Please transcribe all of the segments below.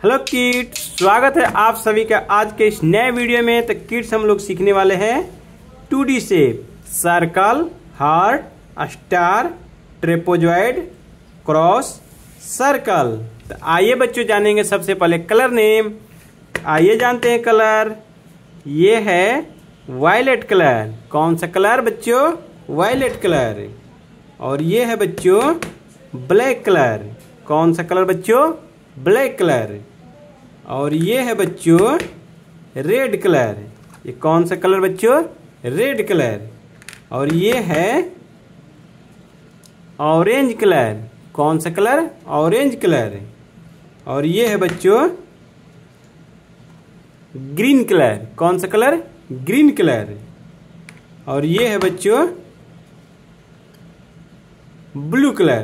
Hello kit स्वागत है आप सभी का आज के इस नए वीडियो में। तो किड्स, हम लोग सीखने वाले हैं two D shape, circle, heart, star, trapezoid, cross, circle. तो आइए बच्चों, जानेंगे सबसे पहले कलर नेम। आइए जानते हैं कलर। ये है वायलेट कलर। कौन सा कलर बच्चों? Violet colour. और ये है बच्चों, ब्लैक कलर। कौन सा कलर बच्चों? Black colour. और ये है बच्चों रेड कलर ये कौन सा कलर बच्चों? रेड कलर और ये है ऑरेंज कलर कौन सा कलर ऑरेंज कलर और ये है बच्चों ग्रीन कलर कौन सा कलर ग्रीन कलर और ये है बच्चों ब्लू कलर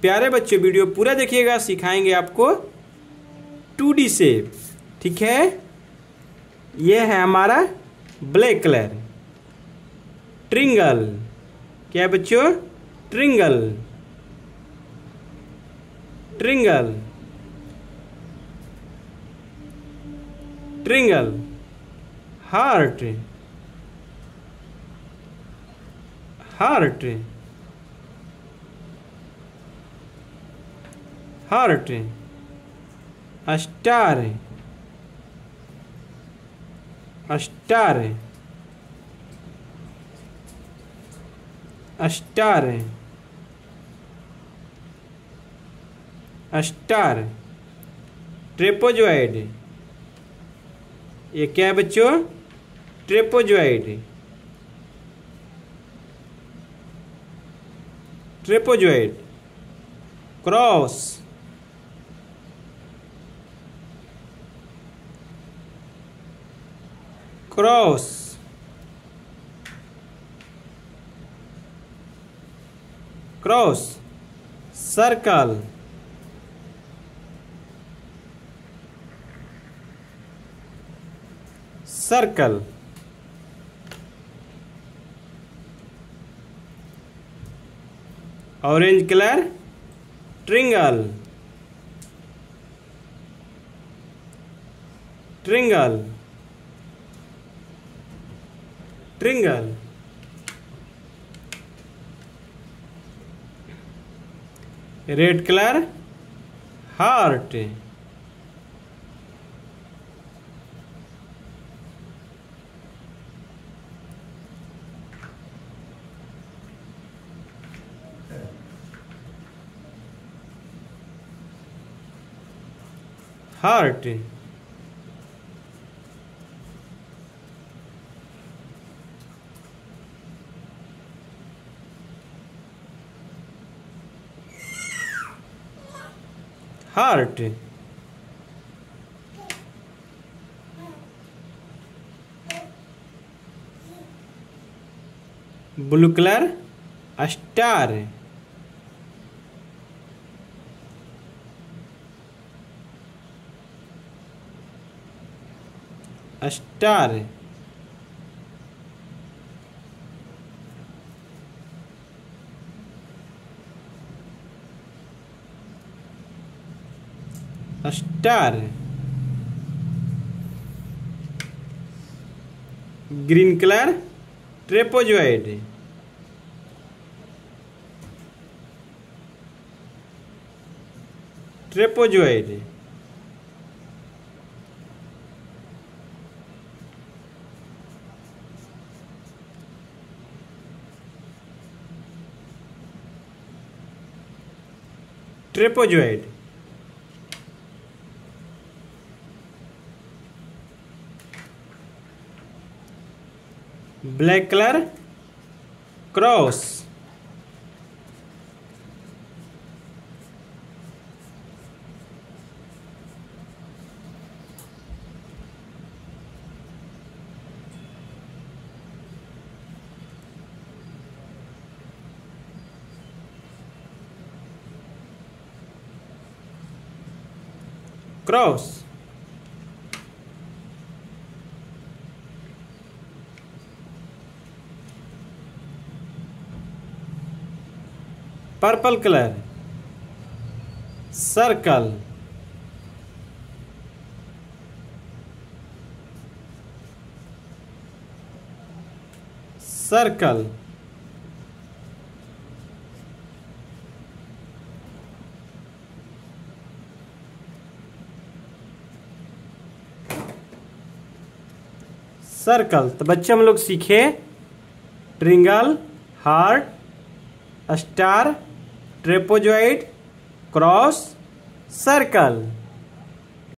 प्यारे बच्चों, वीडियो पूरा देखिएगा, सिखाएँगे आपको टू डी शेप, ठीक है? ये है हमारा ब्लैक कलर। ट्रिंगल, क्या बच्चों? Triangle. Triangle. Triangle. Heart. Heart. Heart. Star star star star trapezoid ये क्या है बच्चों? Trapezoid trapezoid cross. Cross cross circle circle orange colour triangle triangle triangle red colour heart heart. Heart blue colour star. Star. Star green colour trapezoid trapezoid trapezoid black colour cross cross purple colour circle circle circle. तो बच्चे हम लोग सीखे triangle heart star trapezoid cross circle.